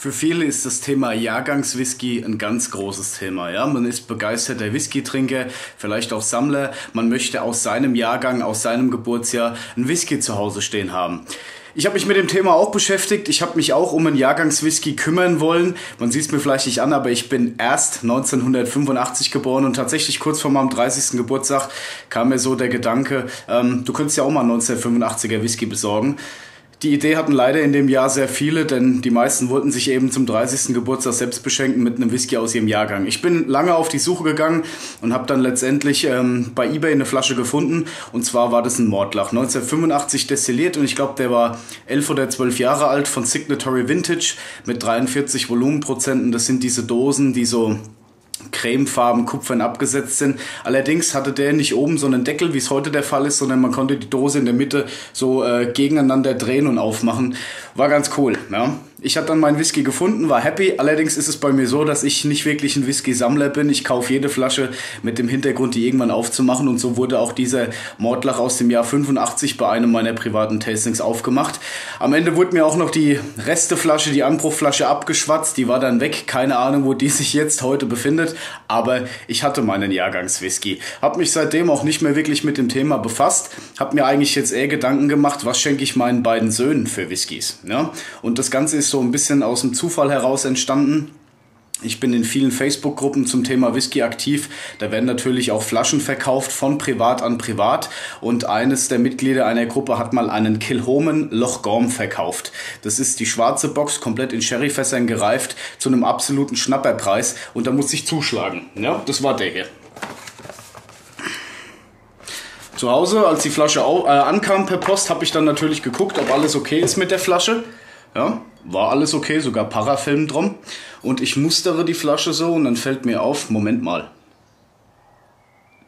Für viele ist das Thema Jahrgangswhisky ein ganz großes Thema. Ja, man ist begeisterter Whisky-Trinker, vielleicht auch Sammler. Man möchte aus seinem Jahrgang, aus seinem Geburtsjahr ein Whisky zu Hause stehen haben. Ich habe mich mit dem Thema auch beschäftigt. Ich habe mich auch um einen Jahrgangswhisky kümmern wollen. Man sieht es mir vielleicht nicht an, aber ich bin erst 1985 geboren und tatsächlich kurz vor meinem 30. Geburtstag kam mir so der Gedanke, ähm, du könntest ja auch mal 1985er Whisky besorgen. Die Idee hatten leider in dem Jahr sehr viele, denn die meisten wollten sich eben zum 30. Geburtstag selbst beschenken mit einem Whisky aus ihrem Jahrgang. Ich bin lange auf die Suche gegangen und habe dann letztendlich ähm, bei eBay eine Flasche gefunden. Und zwar war das ein Mordlach, 1985 destilliert und ich glaube, der war 11 oder 12 Jahre alt von Signatory Vintage mit 43 Volumenprozenten. Das sind diese Dosen, die so cremefarben Kupfern abgesetzt sind. Allerdings hatte der nicht oben so einen Deckel, wie es heute der Fall ist, sondern man konnte die Dose in der Mitte so äh, gegeneinander drehen und aufmachen. War ganz cool. Ja. Ich habe dann meinen Whisky gefunden, war happy. Allerdings ist es bei mir so, dass ich nicht wirklich ein Whisky-Sammler bin. Ich kaufe jede Flasche mit dem Hintergrund, die irgendwann aufzumachen. Und so wurde auch dieser Mordlach aus dem Jahr 85 bei einem meiner privaten Tastings aufgemacht. Am Ende wurde mir auch noch die Resteflasche, die Anbruchflasche abgeschwatzt. Die war dann weg. Keine Ahnung, wo die sich jetzt heute befindet. Aber ich hatte meinen Jahrgangswhisky. Habe mich seitdem auch nicht mehr wirklich mit dem Thema befasst. Habe mir eigentlich jetzt eher Gedanken gemacht, was schenke ich meinen beiden Söhnen für Whiskys. Ja? Und das Ganze ist so ein bisschen aus dem Zufall heraus entstanden. Ich bin in vielen Facebook-Gruppen zum Thema Whisky aktiv. Da werden natürlich auch Flaschen verkauft von privat an privat. Und eines der Mitglieder einer Gruppe hat mal einen Kilhoman Loch Gorm verkauft. Das ist die schwarze Box, komplett in Sherryfässern gereift, zu einem absoluten Schnapperpreis. Und da muss ich zuschlagen. Ja, das war der hier. Zu Hause, als die Flasche äh, ankam per Post, habe ich dann natürlich geguckt, ob alles okay ist mit der Flasche. Ja, war alles okay, sogar Parafilm drum. Und ich mustere die Flasche so und dann fällt mir auf, Moment mal.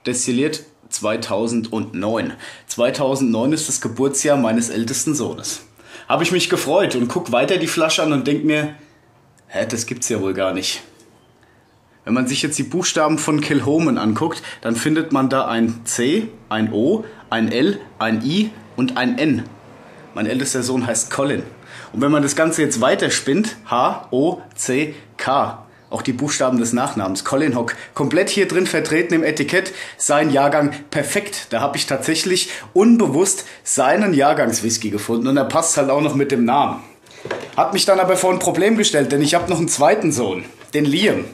Destilliert 2009. 2009 ist das Geburtsjahr meines ältesten Sohnes. Habe ich mich gefreut und guck weiter die Flasche an und denk mir, hä, das gibt's ja wohl gar nicht. Wenn man sich jetzt die Buchstaben von Kilhoman anguckt, dann findet man da ein C, ein O, ein L, ein I und ein N. Mein ältester Sohn heißt Colin. Und wenn man das Ganze jetzt weiterspinnt, H, O, C, K, auch die Buchstaben des Nachnamens, Colin Hock, komplett hier drin vertreten im Etikett, sein Jahrgang perfekt. Da habe ich tatsächlich unbewusst seinen Jahrgangswhisky gefunden und er passt halt auch noch mit dem Namen. Hat mich dann aber vor ein Problem gestellt, denn ich habe noch einen zweiten Sohn, den Liam.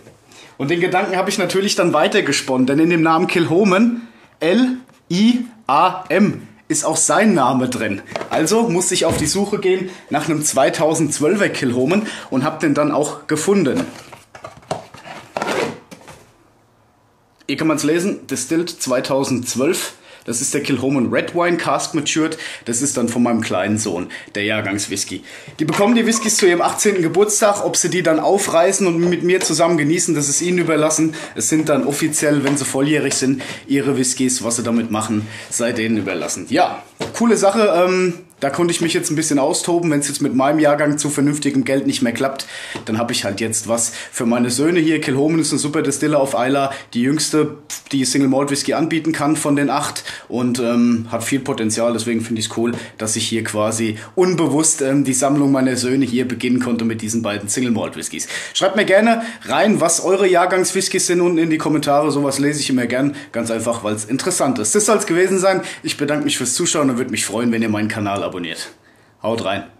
Und den Gedanken habe ich natürlich dann weitergesponnen, denn in dem Namen Kilhoman, L-I-A-M, ist auch sein Name drin. Also musste ich auf die Suche gehen nach einem 2012er Kilhoman und habe den dann auch gefunden. Hier kann man es lesen, Distilled 2012 das ist der Kilhoman Red Wine Cask Matured. Das ist dann von meinem kleinen Sohn, der Jahrgangswhisky. Die bekommen die Whiskys zu ihrem 18. Geburtstag. Ob sie die dann aufreißen und mit mir zusammen genießen, das ist ihnen überlassen. Es sind dann offiziell, wenn sie volljährig sind, ihre Whiskys. Was sie damit machen, sei denen überlassen. Ja, coole Sache. Ähm, da konnte ich mich jetzt ein bisschen austoben. Wenn es jetzt mit meinem Jahrgang zu vernünftigem Geld nicht mehr klappt, dann habe ich halt jetzt was für meine Söhne hier. Kilhoman ist eine super Distiller auf Isla, die jüngste, die Single Malt Whisky anbieten kann von den acht und ähm, hat viel Potenzial. Deswegen finde ich es cool, dass ich hier quasi unbewusst ähm, die Sammlung meiner Söhne hier beginnen konnte mit diesen beiden Single Malt Whiskys. Schreibt mir gerne rein, was eure Jahrgangswhiskys sind unten in die Kommentare. Sowas lese ich immer gern, ganz einfach, weil es interessant ist. Das soll es gewesen sein. Ich bedanke mich fürs Zuschauen und würde mich freuen, wenn ihr meinen Kanal abonniert. Haut rein.